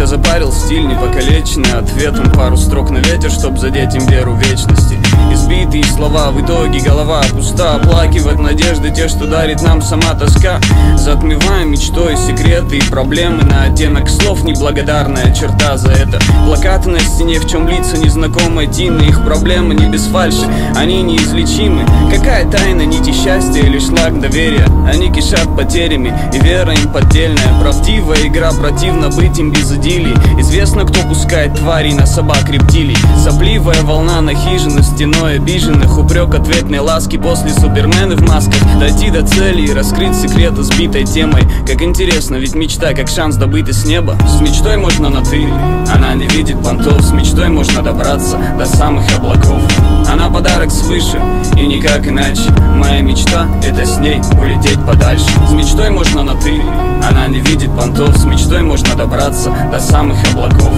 Кто запарил стиль непокалеченный Ответом пару строк на ветер, чтоб задеть им веру вечности Избитые слова, в итоге голова пуста. Оплакивать надежды те, что дарит нам сама тоска. Затмеваем мечтой секреты и проблемы. На оттенок слов неблагодарная черта за это. Плакаты на стене, в чем лица незнакомой Тины Их проблемы не без фальши, они неизлечимы. Какая тайна нити счастья, лишь шлак доверия. Они кишат потерями, и вера им поддельная. Правдивая игра, противно быть им без идиллии Известно, кто пускает тварей на собак рептилий. Сопливая волна на хижины, стеной обиженных Упрек ответной ласки после супермены в масках. Дойти до цели и раскрыть секреты сбитой темой. Как интересно, ведь мечта как шанс добытый с неба. С мечтой можно на ты, она не видит понтов С мечтой можно добраться до самых облаков. Она подарок свыше и никак иначе. Моя мечта это с ней улететь подальше. С мечтой можно на ты, она не видит понтов С мечтой можно добраться до самых облаков.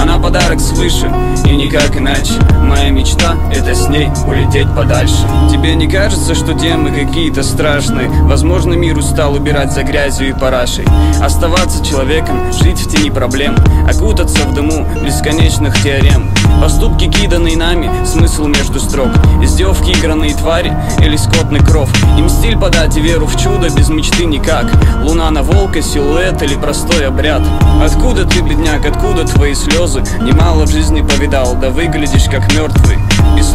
Она подарок свыше и никак иначе. Моя мечта это с ней улететь подальше. Тебе не кажется, что темы какие-то страшные? Возможно мир устал убирать за грязью и парашей. Оставаться человеком, жить в тени проблем. Окутаться в дыму бесконечных теорем. Поступки, киданные нами, смысл между строк. Издевки, игранные твари или скотный кров. Им стиль подать и веру в чудо без мечты никак. Луна на волка, силуэт или простой обряд. Откуда ты, бедняк, откуда твои слезы? Немало в жизни повидал, да выглядишь как мертвый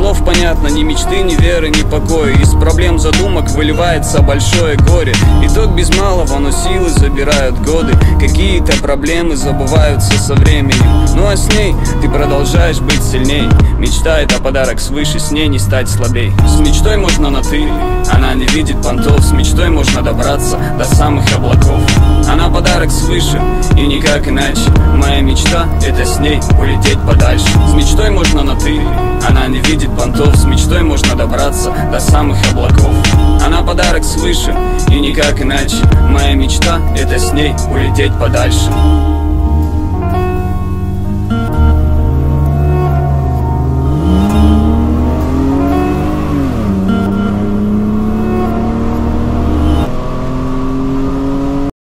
слов понятно, ни мечты, ни веры, ни покоя. Из проблем задумок выливается большое горе. Итог без малого, но силы забирают годы. Какие-то проблемы забываются со временем. Ну а с ней ты продолжаешь быть сильней. Мечта это подарок свыше, с ней не стать слабей. С мечтой можно на ты, она не видит понтов. С мечтой можно добраться до самых облаков. Она подарок свыше и никак иначе. Моя мечта это с ней улететь подальше. С мечтой можно на ты, видит понтов С мечтой можно добраться до самых облаков. Она подарок свыше и никак иначе. Моя мечта это с ней улететь подальше